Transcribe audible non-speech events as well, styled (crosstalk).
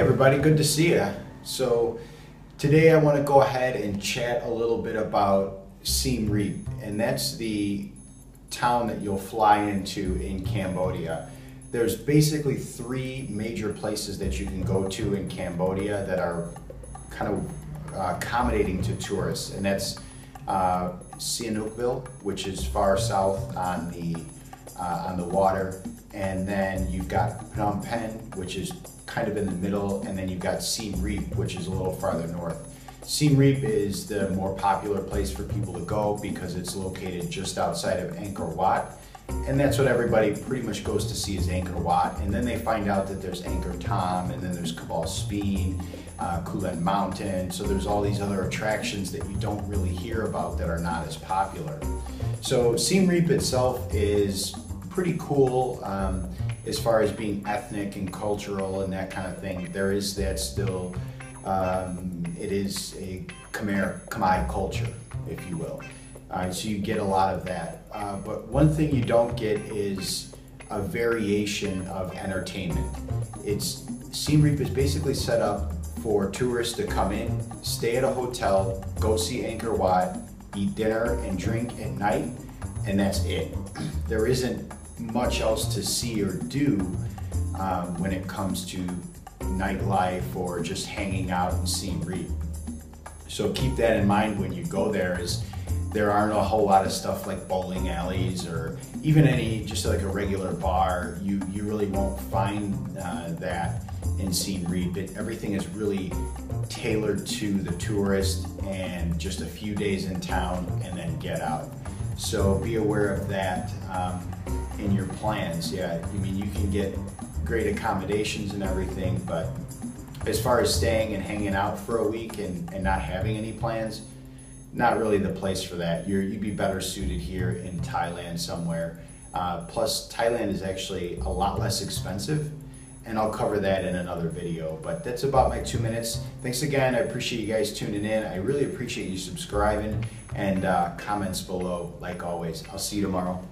Everybody, good to see you. So today I want to go ahead and chat a little bit about Siem Reap, and that's the town that you'll fly into in Cambodia. There's basically three major places that you can go to in Cambodia that are kind of uh, accommodating to tourists, and that's uh, Sihanoukville, which is far south on the uh, on the water, and then you've got Phnom Penh, which is kind of in the middle, and then you've got Siem Reap, which is a little farther north. Siem Reap is the more popular place for people to go because it's located just outside of Angkor Wat. And that's what everybody pretty much goes to see is Angkor Wat. And then they find out that there's Angkor Thom, and then there's Kbal Speen, uh, Kulen Mountain. So there's all these other attractions that you don't really hear about that are not as popular. So Siem Reap itself is pretty cool um, as far as being ethnic and cultural and that kind of thing. There is that still. Um, it is a Khmer, Khmer culture, if you will. Uh, so you get a lot of that. Uh, but one thing you don't get is a variation of entertainment. It's Siem Reap is basically set up for tourists to come in, stay at a hotel, go see Angkor Wat, eat dinner and drink at night, and that's it. (clears throat) There isn't much else to see or do um, when it comes to nightlife or just hanging out and Reap. So keep that in mind when you go there is there aren't a whole lot of stuff like bowling alleys or even any just like a regular bar. You you really won't find uh, that in Reap. It, everything is really tailored to the tourist and just a few days in town and then get out. So be aware of that. Um, in your plans. Yeah, I mean, you can get great accommodations and everything, but as far as staying and hanging out for a week and, and not having any plans, not really the place for that. you would be better suited here in Thailand somewhere. Uh, plus, Thailand is actually a lot less expensive, and I'll cover that in another video. But that's about my two minutes. Thanks again. I appreciate you guys tuning in. I really appreciate you subscribing and uh, comments below, like always. I'll see you tomorrow.